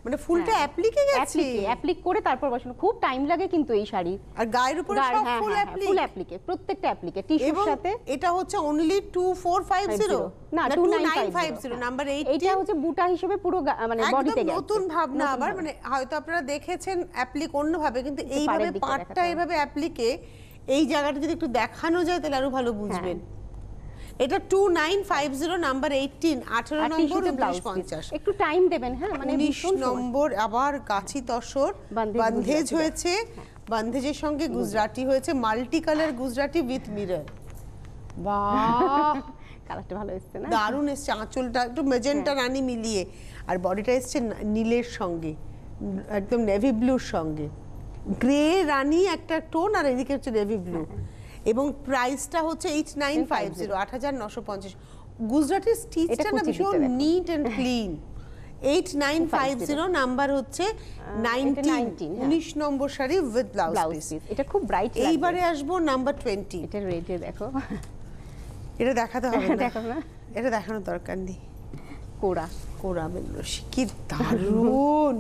Speaker 1: মানে ফুলটা। অ্যাপ্লিকে গেছে?
Speaker 2: অ্যাপ্লিক করে তারপর বসানো। খুব টাইম লাগে কিন্তু এই শাড়ি।
Speaker 1: আর গায়ের উপরে সব ফুল অ্যাপ্লিক
Speaker 2: ফুল অ্যাপ্লিকে প্রত্যেকটা অ্যাপ্লিকে টিস্যুর সাথে
Speaker 1: এটা হচ্ছে অনলি 2450
Speaker 2: না
Speaker 1: 2950
Speaker 2: 2950
Speaker 1: নাম্বার
Speaker 2: হ্যাঁ।
Speaker 1: 8
Speaker 2: এইটা হচ্ছে বুটা হিসেবে পুরো মানে বডিতে গেছে।
Speaker 1: নতুন ভাবনা আবার মানে হয়তো আপনারা দেখেছেন অ্যাপ্লিক অন্যভাবে কিন্তু এইভাবে পাটটা এইভাবে অ্যাপ্লিকে এই জায়গাটা যদি একটু দেখানো যায় তাহলে আরও ভালো বুঝবেন। এটা two nine five zero number eighteen আঠারো নম্বর
Speaker 2: ব্লাউজ
Speaker 1: পঞ্চাশ
Speaker 2: একটু টাইম দেবেন হ্যাঁ মানে
Speaker 1: উনিশ। নম্বর আবার গাছি তসর
Speaker 2: বান্ধেজ
Speaker 1: হয়েছে। বান্ধেজের সঙ্গে গুজরাটি। হয়েছে multi colour Gujarati with mirror বাহ
Speaker 2: কালারটা ভালো এসছে না?
Speaker 1: দারুণ এসছে আঁচলটা একটু মেজেন্টা
Speaker 2: হ্যাঁ।
Speaker 1: রানী মিলিয়ে। আর বডিটা এসছে নীলের সঙ্গে একদম নেভি ব্লুর সঙ্গে। গ্রে রানি একটা টোন আর এদিকে হচ্ছে নেভি ব্লু এবং প্রাইসটা হচ্ছে এইট নাইন ফাইভ জিরো আট হাজার নশো পঞ্চাশ। গুজরাটের স্টিচটা না ভীষণ neat and clean eight nine five zero number হচ্ছে নাইনটিন
Speaker 2: 19, হ্যাঁ।
Speaker 1: উনিশ নম্বর শাড়ি উইথ ব্লাউজ
Speaker 2: এটা খুব ব্রাইট
Speaker 1: এইবারে আসব নাম্বার টোয়েন্টি
Speaker 2: এটা রেডে দেখো।
Speaker 1: এটা দেখাতে হবে না।
Speaker 2: না।
Speaker 1: এটা দেখানোর দরকার নেই।
Speaker 2: কোরা।
Speaker 1: কোরা বেনারসি কি দারুণ!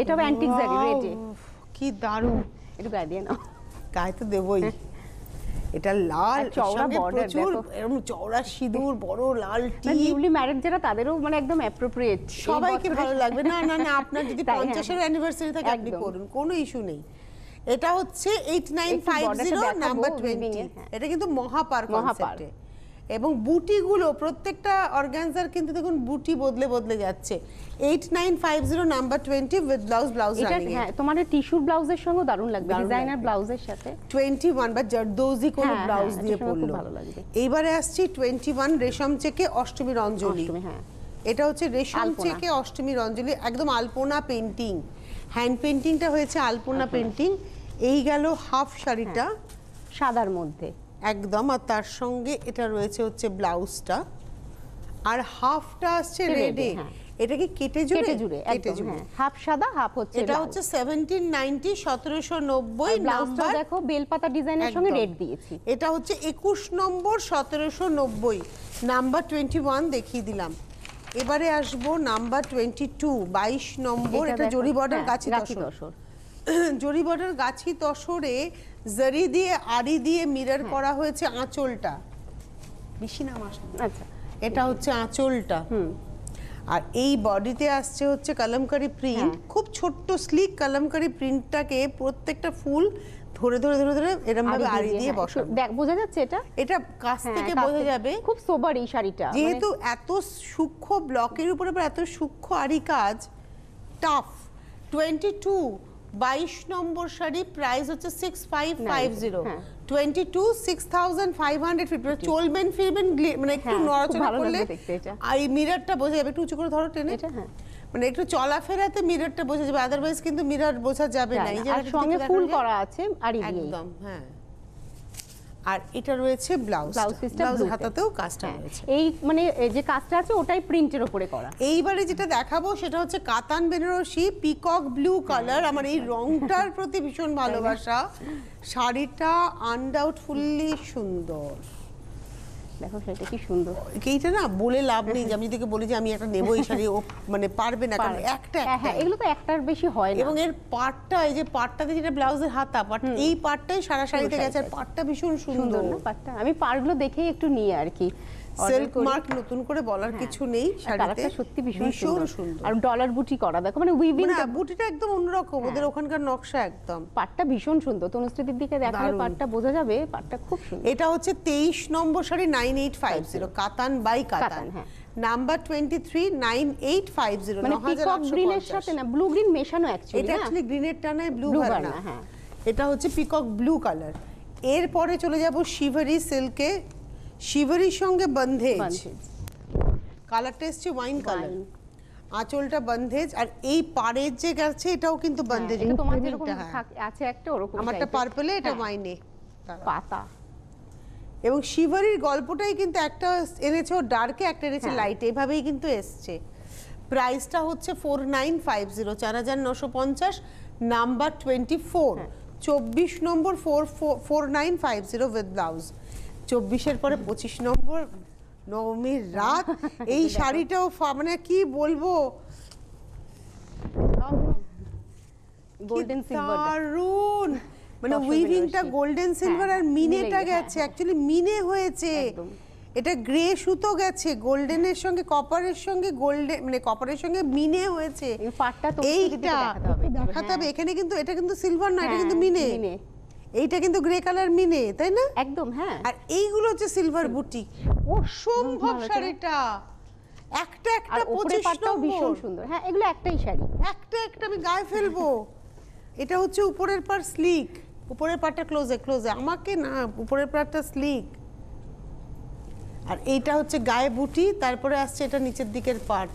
Speaker 2: এটা হবে অ্যান্টিক জারি রেডে
Speaker 1: কি দারুণ।
Speaker 2: একটু গায়ে দিয়ে নাও।
Speaker 1: গায়ে তো দেবই। এটা লাল
Speaker 2: চওড়া
Speaker 1: প্রচুর এরকম চওড়া সিঁদুর বড় লাল টি
Speaker 2: নিউলি ম্যারিড যারা তাদেরও মানে একদম অ্যাপ্রোপ্রিয়েট
Speaker 1: সবাইকে ভালো লাগবে। না না না আপনার যদি
Speaker 2: হ্যাঁ,
Speaker 1: পঞ্চাশের অ্যানিভার্সারি থাকে আপনি। করুন কোনো ইস্যু নেই। এটা হচ্ছে এইট নাইন
Speaker 2: একটু
Speaker 1: ফাইভ
Speaker 2: border টা
Speaker 1: জিরো
Speaker 2: দেখাবো
Speaker 1: নাম্বার
Speaker 2: weaving
Speaker 1: টোয়েন্টি
Speaker 2: এ, হ্যাঁ।
Speaker 1: এটা কিন্তু মহাপার
Speaker 2: মহাপার।
Speaker 1: কনসেপ্টে এবং বুটিগুলো প্রত্যেকটা অর্গানজার কিন্তু দেখুন বুটি বদলে বদলে যাচ্ছে। Eight nine five zero number twenty with blouse blouse
Speaker 2: এটা হ্যাঁ তোমার টিস্যুর ব্লাউজের সঙ্গে দারুণ লাগবে ডিজাইনার। ব্লাউজের সাথে।
Speaker 1: টোয়েন্টি ওয়ান বা জর্দৌজি কোনো
Speaker 2: হ্যাঁ,
Speaker 1: ব্লাউজ
Speaker 2: হ্যাঁ,
Speaker 1: দিয়ে পরলো।
Speaker 2: ভালো লাগবে।
Speaker 1: এইবারে আসছি টোয়েন্টি ওয়ান রেশম চেকে অষ্টমীর অঞ্জলি
Speaker 2: হ্যাঁ।
Speaker 1: এটা হচ্ছে রেশম। চেকে অষ্টমীর অঞ্জলি একদম আলপনা পেন্টিং হ্যান্ড পেন্টিংটা হয়েছে আলপনা পেন্টিং এই গেল হাফ শাড়িটা।
Speaker 2: সাদার মধ্যে।
Speaker 1: একদম আর তার সঙ্গে এটা রয়েছে হচ্ছে ব্লাউজটা। আর হাফটা আসছে
Speaker 2: রেডে, হ্যাঁ।
Speaker 1: এটা কি কেটে জুড়ে?
Speaker 2: কেটে জুড়ে
Speaker 1: কেটে জুড়ে।
Speaker 2: হ্যাঁ। হাফ সাদা হাফ হচ্ছে
Speaker 1: এটা হচ্ছে সেভেন্টিন নাইনটি সতেরোশো নব্বই
Speaker 2: ব্লাউজটা
Speaker 1: নাম্বার।
Speaker 2: দেখো বেলপাতা ডিজাইনের সঙ্গে রেড দিয়েছি।
Speaker 1: এটা হচ্ছে একুশ নম্বর সতেরোশো নব্বই। নাম্বার টোয়েন্টি ওয়ান দেখিয়ে দিলাম। এবারে আসব নাম্বার টোয়েন্টি টু বাইশ নম্বর। এটা জরি বর্ডার
Speaker 2: হ্যাঁ,
Speaker 1: গাছি তসর। জরি বর্ডার গাছি তসরে জারি দিয়ে আড়ি দিয়ে মিরর। করা হয়েছে আঁচলটা। বেশি নাম।
Speaker 2: আচ্ছা।
Speaker 1: এটা হচ্ছে আঁচলটা। আর এই বডিতে আসছে হচ্ছে কালামকারি প্রিন্ট
Speaker 2: হ্যাঁ।
Speaker 1: খুব ছোট্ট স্লিক কালামকারি প্রিন্টটাকে প্রত্যেকটা ফুল ধরে ধরে ধরে ধরে এরকম ভাবে আড়ি দিয়ে বসানো।
Speaker 2: দেখ বোঝা যাচ্ছে এটা?
Speaker 1: এটা কাছ
Speaker 2: হ্যাঁ,
Speaker 1: থেকে বোঝা যাবে।
Speaker 2: খুব সোবার এই শাড়িটা। মানে
Speaker 1: যেহেতু এত সূক্ষ্ম ব্লকের উপরে এত সূক্ষ্ম আড়ি কাজ টাফ টোয়েন্টি টু বাইশ নম্বর শাড়ি প্রাইস হচ্ছে six five five zero. Twenty two six thousand five hundred fifty চলবেন ফিরবেন মানে একটু
Speaker 2: হ্যাঁ,
Speaker 1: নড়াচড়া করলে। আর এই মিররটা বোঝা যাবে একটু উঁচু করে ধরো টেনে।
Speaker 2: হ্যাঁ।
Speaker 1: মানে একটু চলাফেরাতে মিররটা বোঝা যাবে আদারওয়াইজ কিন্তু মিরর বোঝা যাবে না এই যে
Speaker 2: সঙ্গে ফুল করা আছে আর
Speaker 1: একদম হ্যাঁ। আর এটা রয়েছে ব্লাউজ
Speaker 2: ব্লাউজ পিসটা
Speaker 1: ব্লাউজ হাতাতেও কাজটা
Speaker 2: হ্যাঁ,
Speaker 1: রয়েছে।
Speaker 2: এই মানে এই যে কাজটা আছে ওটাই প্রিন্টের উপরে করা।
Speaker 1: এইবারে যেটা দেখাবো সেটা হচ্ছে কাতান বেনারসি পিকক ব্লু কালার। আমার এই রংটার প্রতি ভীষণ ভালোবাসা। শাড়িটা আনডাউটফুল্লি সুন্দর।
Speaker 2: দেখো সেটা কি সুন্দর।
Speaker 1: এইটা না বলে লাভ নেই যে আমি যদি বলি যে আমি একটা নেব এই শাড়ি ও মানে পারবে না কারণ একটা
Speaker 2: হ্যাঁ হ্যাঁ এগুলো তো একটার বেশি হয় না।
Speaker 1: এবং এর পাটটা এই যে পাটটাতে যেটা ব্লাউজের হাতা পাট এই পাটটাই সারা শাড়িতে গেছে আর। পাটটা। ভীষণ
Speaker 2: সুন্দর না পাটটা? আমি পারগুলো দেখেই একটু নিই আর কি।
Speaker 1: সেলফ মার্ক নতুন করে বলার কিছু নেই
Speaker 2: আর
Speaker 1: শাড়িতে।
Speaker 2: সত্যি ভীষণ সুন্দর। আর ডলার বুটি করা দেখো মানে উইভিং
Speaker 1: মানে বুটিটা একদম অন্যরকম ওদের ওখানকার নকশা একদম।
Speaker 2: পাটটা ভীষণ সুন্দর। তনুশ্রীতির দিকে দেখালে। পাটটা বোঝা যাবে পাটটা খুব সুন্দর।
Speaker 1: এটা হচ্ছে তেইশ number sari nine eight five zero katan by katan.
Speaker 2: হ্যাঁ।
Speaker 1: Number twenty three nine eight five zero
Speaker 2: মানে পিকক গ্রিনের সাথে না ব্লু গ্রিন মেশানো অ্যাকচুয়ালি
Speaker 1: এটা অ্যাকচুয়ালি গ্রিনের টানায় ব্লু
Speaker 2: Blue
Speaker 1: ভার্না
Speaker 2: ভার্না, হ্যাঁ।
Speaker 1: এটা হচ্ছে পিকক ব্লু কালার এরপরে চলে যাব শিভারি সিল্কে শিভারির সঙ্গে বন্ধেজ। কালারটা এসছে ওয়াইন কালার। আঁচলটা বন্ধেজ আর এই পাড়ের যে গেছে এটাও কিন্তু বন্ধেজ।
Speaker 2: তোমার যেরকম
Speaker 1: printটা, হ্যাঁ।
Speaker 2: আছে একটা ওরকম
Speaker 1: আমারটা পার্পলে এটা
Speaker 2: হ্যাঁ,
Speaker 1: ওয়াইনে
Speaker 2: পাতা।
Speaker 1: এবং শিভারির গল্পটাই কিন্তু একটা এনেছে ডার্কে একটা এনেছে
Speaker 2: হ্যাঁ।
Speaker 1: লাইট এভাবেই কিন্তু এসছে। প্রাইসটা হচ্ছে ফোর নাইন ফাইভ জিরো চার হাজার নশো পঞ্চাশ নাম্বার টোয়েন্টি ফোর
Speaker 2: হ্যাঁ।
Speaker 1: চব্বিশ নম্বর four four nine five zero with blouse চব্বিশের পরে পঁচিশ নম্বর নবমীর রাত এই শাড়িটাও মানে কি বলব?
Speaker 2: গোল্ডেন সিলভার
Speaker 1: দারুণ! মানে উইভিংটা গোল্ডেন সিলভার আর
Speaker 2: হ্যাঁ,
Speaker 1: মিনেটা গেছে।
Speaker 2: হ্যাঁ,
Speaker 1: অ্যাকচুয়ালি মিনে হয়েছে। এটা গ্রে সুতো গেছে গোল্ডেনের সঙ্গে কপারের সঙ্গে গোল্ডেন মানে কপারের সঙ্গে মিনে হয়েছে। এইটা
Speaker 2: দেখাতে হবে।
Speaker 1: দেখাতে হবে।
Speaker 2: হ্যাঁ।
Speaker 1: এখানে কিন্তু এটা কিন্তু সিলভার না এটা
Speaker 2: হ্যাঁ,
Speaker 1: কিন্তু মিনে।
Speaker 2: মিনে।
Speaker 1: এইটা কিন্তু গ্রে কালার মিনে তাই না?
Speaker 2: একদম হ্যাঁ।
Speaker 1: আর এইগুলো হচ্ছে সিলভার বুটি অসম্ভব শাড়িটা একটা একটা পঁচিশ
Speaker 2: ভীষণ সুন্দর। হ্যাঁ এগুলো একটাই শাড়ি।
Speaker 1: একটা একটা আমি গায়ে ফেলব। এটা হচ্ছে উপরের পার স্লিক উপরের পাটটা ক্লোজে ক্লোজে আমাকে না উপরের পাটটা স্লিক আর এইটা হচ্ছে গায়ে বুটি তারপরে আসছে এটা নিচের দিকের পাট।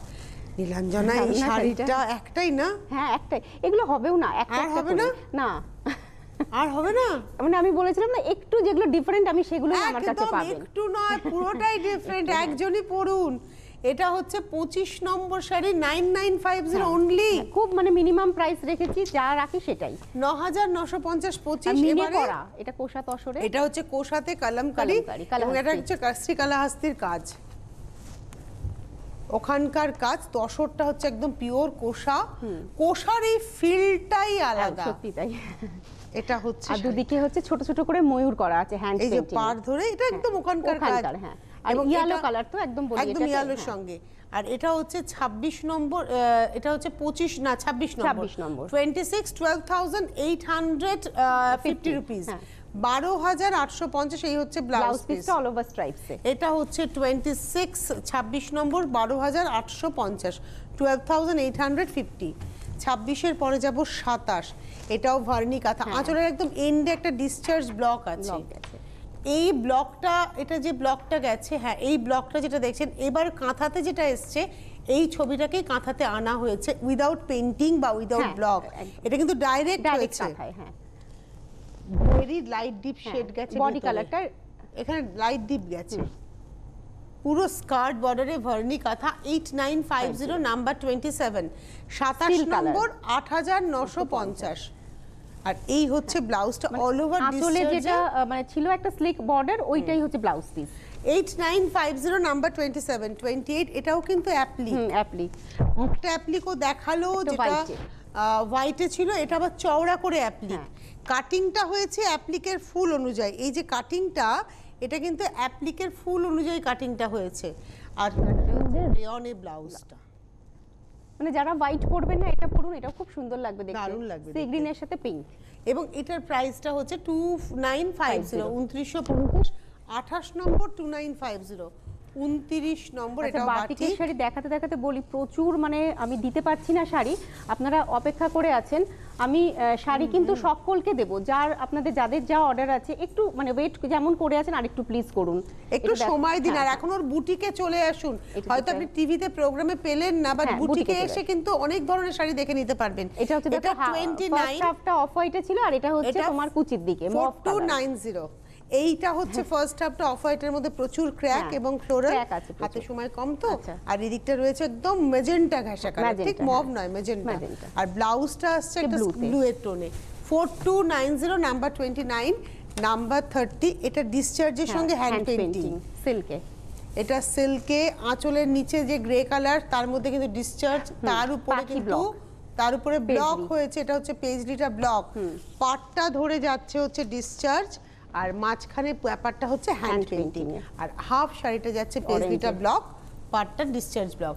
Speaker 1: নীলাঞ্জনা এই শাড়িটা? একটাই না?
Speaker 2: হ্যাঁ একটাই। এগুলো হবেও না একটা
Speaker 1: হবে না?
Speaker 2: না।
Speaker 1: আর হবে না?
Speaker 2: মানে আমি বলেছিলাম না একটু যেগুলো ডিফারেন্ট আমি সেগুলো আমার কাছে পাবেন।
Speaker 1: একটু নয় পুরোটাই ডিফারেন্ট একজনই পড়ুন। এটা হচ্ছে পঁচিশ নম্বর sari nine nine five zero only
Speaker 2: হ্যাঁ, খুব মানে মিনিমাম প্রাইস রেখেছি যা রাখি সেটাই।
Speaker 1: ন হাজার নশো পঞ্চাশ পঁচিশ
Speaker 2: এটা কোষা তসরে।
Speaker 1: এটা হচ্ছে কোষাতে কালামকারি এবং এটা। হচ্ছে কাস্তি কালাহাস্তির কাজ। ওখানকার কাজ তসরটা হচ্ছে একদম পিওর কোষা। কোষার এই ফিলটাই আলাদা।
Speaker 2: সত্যি তাই।
Speaker 1: এটা হচ্ছে
Speaker 2: আর দুদিকে হচ্ছে ছোট ছোট করে ময়ূর করা আছে হ্যান্ড
Speaker 1: এই যে পার ধরে এটা একদম ওখানকার কাজ।
Speaker 2: হ্যাঁ। আর
Speaker 1: এটা-
Speaker 2: colour তো একদম বলি
Speaker 1: একদম ইয়ালোর
Speaker 2: হ্যাঁ।
Speaker 1: সঙ্গে। আর এটা হচ্ছে 26 নম্বর এটা হচ্ছে 25 না 26 নম্বর।
Speaker 2: 26 নম্বর।
Speaker 1: 26 12850 রুপিস
Speaker 2: হ্যাঁ।
Speaker 1: বারো হাজার আটশো পঞ্চাশ এই হচ্ছে
Speaker 2: ব্লাউজ
Speaker 1: ব্লাউজ পিস
Speaker 2: পিসটা অল ওভার স্ট্রাইপসে
Speaker 1: এটা হচ্ছে টোয়েন্টি সিক্স ছাব্বিশ নম্বর বারো হাজার আটশো পঞ্চাশ twelve thousand eight hundred fifty ছাব্বিশের পরে যাব সাতাশ। এটাও ভার্নি কাঁথা।
Speaker 2: হ্যাঁ।
Speaker 1: আঁচলের একদম এন্ডে একটা ডিসচার্জ ব্লক আছে। এই ব্লকটা এটা যে ব্লকটা গেছে হ্যাঁ এই ব্লকটা যেটা দেখছেন এবার কাঁথাতে যেটা এসছে এই ছবিটাকেই কাঁথাতে আনা হয়েছে উইদাউট পেন্টিং বা উইদাউট
Speaker 2: হ্যাঁ,
Speaker 1: ব্লক এটা কিন্তু ডাইরেক্ট
Speaker 2: ডাইরেক্ট
Speaker 1: হয়েছে।
Speaker 2: হ্যাঁ।
Speaker 1: ভেরি লাইট ডিপ শেড গেছে
Speaker 2: বডি। কালারটা
Speaker 1: এখানে লাইট ডিপ গেছে। পুরো স্কার্ট বর্ডারে ভার্নি কাঁথা eight nine five zero number twenty seven সাতাশ নম্বর আট হাজার নশো পঞ্চাশ। আর এই হচ্ছে ব্লাউজটা অল ওভার
Speaker 2: আঁচলে যেটা মানে ছিল একটা স্লিক বর্ডার ওইটাই হচ্ছে blouse piece
Speaker 1: eight nine five zero number twenty seven twenty eight এটাও কিন্তু অ্যাপ্লি
Speaker 2: হুম অ্যাপ্লি
Speaker 1: একটা অ্যাপ্লিকও দেখাল যেটা। হোয়াইটে ছিল এটা আবার চওড়া করে অ্যাপ্লিক। কাটিংটা হয়েছে অ্যাপ্লিকের ফুল অনুযায়ী। এই যে কাটিংটা এটা কিন্তু অ্যাপ্লিকের ফুল অনুযায়ী কাটিংটা হয়েছে। আর রেয়নে ব্লাউজটা
Speaker 2: মানে যারা হোয়াইট পরবেন না এটা পরুন এটা খুব সুন্দর লাগবে দেখতে।
Speaker 1: দারুণ লাগবে
Speaker 2: সি গ্রিনের সাথে পিঙ্ক
Speaker 1: এবং এটার প্রাইসটা হচ্ছে টু নাইন ফাইভ জিরো উনত্রিশশো পঞ্চাশ আঠাশ নম্বর টু নাইন ফাইভ জিরো উনত্রিশ নম্বর
Speaker 2: আচ্ছা,
Speaker 1: এটা
Speaker 2: বাটিকের শাড়ি দেখাতে দেখাতে বলি প্রচুর মানে আমি দিতে পারছি না শাড়ি। আপনারা অপেক্ষা করে আছেন। আমি শাড়ি কিন্তু সকলকে দেব। যার আপনাদের যাদের যা অর্ডার আছে একটু মানে ওয়েট যেমন করে আছেন আর একটু প্লিজ করুন।
Speaker 1: একটু সময় দিন আর
Speaker 2: হ্যাঁ।
Speaker 1: এখন ওর বুটিকে চলে আসুন। হয়তো আপনি টিভিতে প্রোগ্রামে পেলেন না বাট
Speaker 2: হ্যাঁ,
Speaker 1: বুটিকে এসে কিন্তু অনেক ধরনের শাড়ি দেখে নিতে পারবেন।
Speaker 2: এটা হচ্ছে
Speaker 1: এটা 29
Speaker 2: হাফটা অফ হোয়াইটে ছিল আর এটা হচ্ছে তোমার কুচির দিকে
Speaker 1: 4290 এইটা হচ্ছে ফার্স্ট হাফটা অফ হোয়াইটের মধ্যে প্রচুর ক্র্যাক
Speaker 2: হ্যাঁ,
Speaker 1: এবং ফ্লোরাল হাতে সময় কম তো।
Speaker 2: আচ্ছা।
Speaker 1: আর এদিকটা রয়েছে একদম মেজেন্টা ঘাসা কালার ঠিক মব
Speaker 2: হ্যাঁ।
Speaker 1: নয় মেজেন্টা আর ব্লাউজটা আসছে একটা ব্লু এর টোনে four two nine zero number twenty nine number thirty এটা ডিসচার্জের সঙ্গে হ্যান্ড পেন্টিং
Speaker 2: সিল্কে
Speaker 1: এটা সিল্কে আঁচলের নিচে যে গ্রে কালার তার মধ্যে কিন্তু ডিসচার্জ তার উপরে কিন্তু তার উপরে ব্লক হয়েছে এটা হচ্ছে পেজলিটা ব্লক পাটটা ধরে যাচ্ছে হচ্ছে ডিসচার্জ আর মাঝখানে ব্যাপারটা হচ্ছে হ্যান্ড পেন্টিং আর হাফ শাড়িটা যাচ্ছে পেজলিটা ব্লক পাটটা discharge block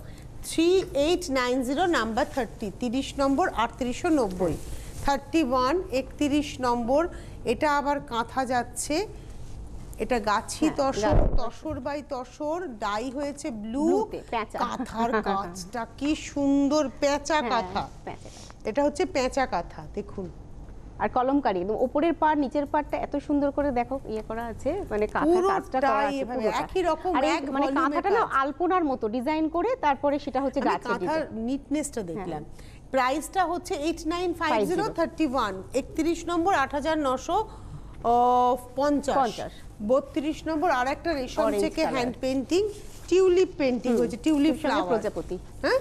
Speaker 1: three eight nine zero number thirty তিরিশ নম্বর আটত্রিশশো নব্বই। থার্টি ওয়ান একত্রিশ নম্বর এটা আবার কাঁথা যাচ্ছে। এটা গাছি
Speaker 2: হ্যাঁ,
Speaker 1: তসর তসর বাই তসর ডাই হয়েছে ব্লু। কাঁথার কাজটা কি সুন্দর পেঁচা
Speaker 2: হ্যাঁ,
Speaker 1: কাঁথা। এটা হচ্ছে পেঁচা কাঁথা দেখুন।
Speaker 2: আর কলমকারি একদম ওপরের পার নিচের পারটা এত সুন্দর করে দেখো ইয়ে করা আছে মানে কাঁথা কাজটা করা আছে
Speaker 1: একই রকম, এক
Speaker 2: মানে কাঁথাটা না আলপনার মতো ডিজাইন করে তারপরে সেটা হচ্ছে গাছের
Speaker 1: কাঁথার নিটনেসটা দেখলাম। প্রাইসটা হচ্ছে eight nine five zero
Speaker 2: 50
Speaker 1: thirty one একত্রিশ নম্বর আট হাজার নশো পঞ্চাশ।
Speaker 2: পঞ্চাশ।
Speaker 1: বত্রিশ নম্বর আর একটা রেশম থেকে হ্যান্ড পেন্টিং টিউলিপ পেন্টিং হয়েছে টিউলিপ ফ্লাওয়ার
Speaker 2: প্রজাপতি।
Speaker 1: হ্যাঁ?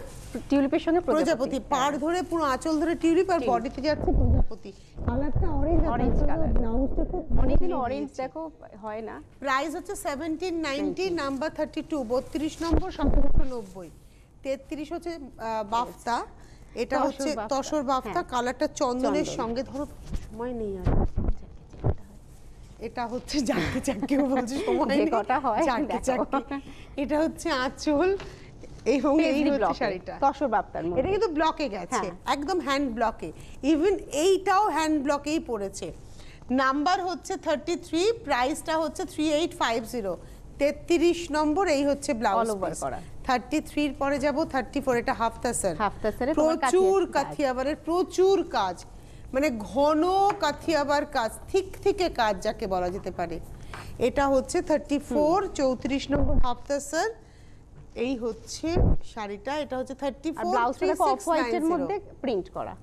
Speaker 2: টিউলিপের সঙ্গে
Speaker 1: প্রজাপতি পার ধরে পুরো আঁচল ধরে টিউলিপ আর বডিতে যাচ্ছে প্রজাপতি কালারটা অরেঞ্জ
Speaker 2: Orange colour।
Speaker 1: ব্লাউজটা খুব
Speaker 2: অনেকদিন অরেঞ্জ দেখো হয় না?
Speaker 1: প্রাইস হচ্ছে seventeen ninety number thirty two বত্রিশ নম্বর সতেরোশো নব্বই। তেত্রিশ হচ্ছে বাফতা। এটা হচ্ছে তসর বাফতা।
Speaker 2: হ্যাঁ।
Speaker 1: কালারটা চন্দনের সঙ্গে ধরো সময় নেই আর। এটা হচ্ছে জানকে চাকিও বলছি সময় নেই।
Speaker 2: কটা হয়।
Speaker 1: এটা হচ্ছে আঁচল। এবং এই হচ্ছে শাড়িটা।
Speaker 2: তসর বাপ্তার মধ্যে।
Speaker 1: এটা কিন্তু ব্লকে গেছে
Speaker 2: হ্যাঁ।
Speaker 1: একদম হ্যান্ড ব্লকে ইভেন এইটাও হ্যান্ড ব্লকেই পড়েছে। নাম্বার হচ্ছে থার্টি থ্রি প্রাইসটা হচ্ছে থ্রি এইট ফাইভ জিরো তেত্রিশ নম্বর এই হচ্ছে ব্লাউজ
Speaker 2: করা।
Speaker 1: থার্টি থ্রির পরে যাব থার্টি ফোর এটা হাফতা স্যার
Speaker 2: তাসারে তোমার
Speaker 1: প্রচুর। কাথিয়াবারের প্রচুর কাজ। মানে ঘন কাথিয়াবার কাজ ঠিক থেকে কাজ যাকে বলা যেতে পারে। এটা হচ্ছে থার্টি ফোর চৌত্রিশ নম্বর হাফতা স্যার এই হচ্ছে শাড়িটা এটা হচ্ছে থার্টি
Speaker 2: আর
Speaker 1: ফোর
Speaker 2: ব্লাউজটা দেখো অফ হোয়াইটের মধ্যে প্রিন্ট করা।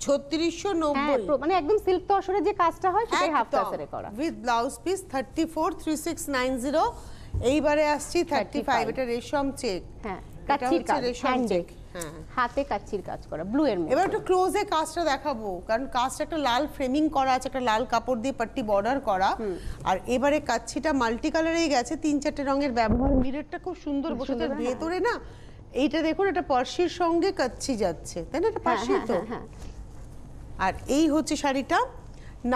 Speaker 1: ছত্রিশশো
Speaker 2: হ্যাঁ
Speaker 1: নব্বই
Speaker 2: প্র- মানে একদম সিল্ক তসরের যে কাজটা হয় সেটাই হাফ তসরে করা।
Speaker 1: With blouse piece thirty four three six nine zero এইবারে আসছি থার্টি ফাইভ
Speaker 2: 35
Speaker 1: এটা রেশম চেক
Speaker 2: হ্যাঁ। কাচ্চির কাজ হ্যান্ড
Speaker 1: হ্যাঁ।
Speaker 2: হাতে কাচ্চির কাজ করা ব্লু এর মধ্যে।
Speaker 1: এবার একটু ক্লোজে কাজটা দেখাবো কারণ কাজটা একটা লাল ফ্রেমিং করা আছে একটা লাল কাপড় দিয়ে পাট্টি বর্ডার করা। আর এবারে কাচ্ছিটা মাল্টি কালারেই গেছে তিন চারটে রঙের ব্যবহার। মিররটা খুব সুন্দর বসে
Speaker 2: সুন্দর,
Speaker 1: তার
Speaker 2: হ্যাঁ।
Speaker 1: ভেতরে না এইটা দেখুন এটা পার্সির সঙ্গে কাচ্ছি যাচ্ছে তাই না? এটা
Speaker 2: হ্যাঁ, হ্যাঁ,
Speaker 1: তো। আর এই হচ্ছে শাড়িটা।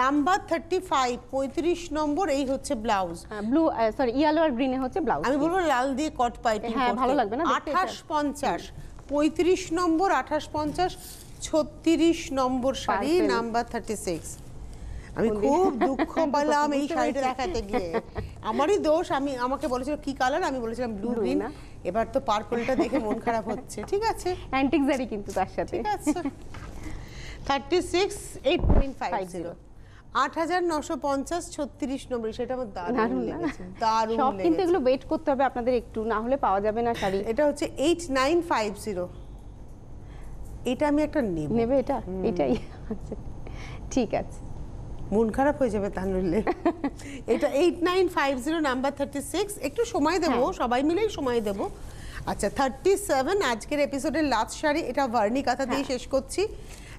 Speaker 1: নাম্বার থার্টি ফাইভ পঁয়ত্রিশ নম্বর এই হচ্ছে ব্লাউজ।
Speaker 2: ব্লু সরি ইয়েলো আর গ্রিনে হচ্ছে ব্লাউজ।
Speaker 1: আমি বলব লাল দিয়ে কট পাইপিং
Speaker 2: হ্যাঁ, ভালো লাগবে না?
Speaker 1: আঠাশ পঞ্চাশ পঁয়ত্রিশ নম্বর আঠাশ পঞ্চাশ ছত্রিশ নম্বর শাড়ি নাম্বার থার্টি সিক্স আমি খুব দুঃখ পেলাম এই শাড়িটা দেখাতে গিয়ে। আমারই দোষ আমি আমাকে বলেছিল কি কালার আমি বলেছিলাম ব্লু গ্রিন এবার তো পার্পলটা দেখে মন খারাপ হচ্ছে ঠিক আছে?
Speaker 2: অ্যান্টিক জারি কিন্তু তার সাথে।
Speaker 1: ঠিক আছে। Thirty six eight point five zero
Speaker 2: 50
Speaker 1: আট হাজার নশো পঞ্চাশ ছত্রিশ নম্বর সেটা আমার দারুণ
Speaker 2: দারুণ
Speaker 1: লেগেছে দারুণ
Speaker 2: সব কিন্তু এগুলো ওয়েট করতে হবে আপনাদের একটু না হলে পাওয়া যাবে না শাড়ি।
Speaker 1: এটা হচ্ছে এইট নাইন ফাইভ জিরো এটা আমি একটা নেব।
Speaker 2: নেবে এটা? এটাই আচ্ছা ঠিক আছে।
Speaker 1: মন খারাপ হয়ে যাবে তা এটা eight nine five zero number thirty six একটু সময় দেবো
Speaker 2: হ্যাঁ।
Speaker 1: সবাই মিলেই সময় দেবো। আচ্ছা থার্টি সেভেন আজকের এপিসোডের লাস্ট শাড়ি এটা ভার্নি কাঁথা দিয়ে
Speaker 2: হ্যাঁ।
Speaker 1: শেষ করছি।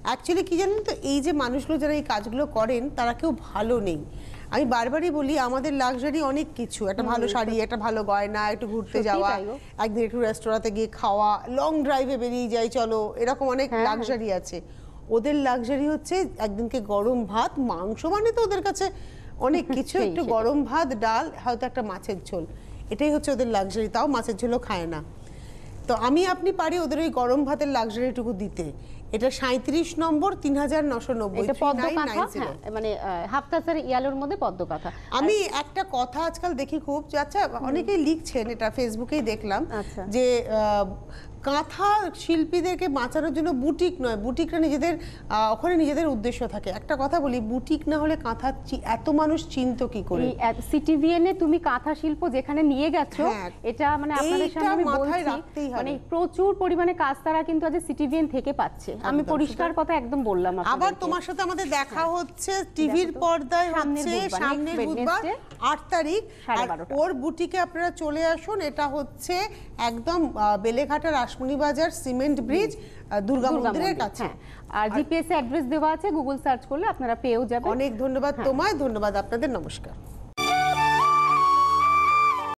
Speaker 1: অ্যাকচুয়ালি কি জানেন তো এই যে মানুষগুলো যারা এই কাজগুলো করেন তারা কেউ ভালো নেই। আমি বারবারই বলি আমাদের লাক্সারি অনেক কিছু। একটা ভালো শাড়ি একটা ভালো গয়না একটু ঘুরতে যাওয়া একদিন একটু রেস্তোরাঁতে গিয়ে খাওয়া লং ড্রাইভে বেরিয়ে যাই চলো এরকম অনেক
Speaker 2: হ্যাঁ, হ্যাঁ।
Speaker 1: লাক্সারি আছে। ওদের লাক্সারি হচ্ছে একদিনকে গরম ভাত মাংস মানে তো ওদের কাছে অনেক কিছু একটু গরম ভাত ডাল হয়তো একটা মাছের ঝোল। এটাই হচ্ছে ওদের লাক্সারি তাও মাছের ঝোলও খায় না। তো আমি আপনি পারি ওদের ওই গরম ভাতের লাক্সারিটুকু দিতে। এটা সাঁত্রিশ নম্বর তিন হাজার নশো নব্বই
Speaker 2: হ্যাঁ মানে হাফ তাসারে ইয়ালোর মধ্যে পদ্ম কথা।
Speaker 1: আমি একটা কথা আজকাল দেখি খুব যে আচ্ছা অনেকেই লিখছেন এটা ফেসবুকেই দেখলাম
Speaker 2: আচ্ছা।
Speaker 1: যে আহ, কাঁথা শিল্পীদেরকে বাঁচানোর জন্য বুটিক নয় বুটিকরা নিজেদের ওখানে নিজেদের উদ্দেশ্য থাকে। একটা কথা বলি বুটিক না হলে কাঁথা এত মানুষ চিনত কি করে?
Speaker 2: সিটিভিএনে তুমি কাঁথা শিল্প যেখানে নিয়ে গেছো
Speaker 1: হ্যাঁ,
Speaker 2: এটা মানে আপনাদের সামনে আমি বলছি মানে প্রচুর পরিমাণে কাজ তারা কিন্তু আজ সিটিভিএন থেকে পাচ্ছে। আমি পরিষ্কার কথা একদম বললাম
Speaker 1: আবার তোমার সাথে আমাদের দেখা হচ্ছে টিভির পর্দায়
Speaker 2: সামনের
Speaker 1: হচ্ছে
Speaker 2: বুধবার,
Speaker 1: সামনের বুধবার আট তারিখ। আর ওর বুটিকে আপনারা চলে আসুন এটা হচ্ছে একদম বেলেঘাটার বাজার সিমেন্ট ব্রিজ দুর্গা মন্দিরের কাছে।
Speaker 2: হ্যাঁ। আর জিপিএস অ্যাড্রেস দেওয়া আছে গুগল সার্চ করলে আপনারা পেয়েও যাবেন।
Speaker 1: অনেক ধন্যবাদ তোমায় ধন্যবাদ আপনাদের নমস্কার।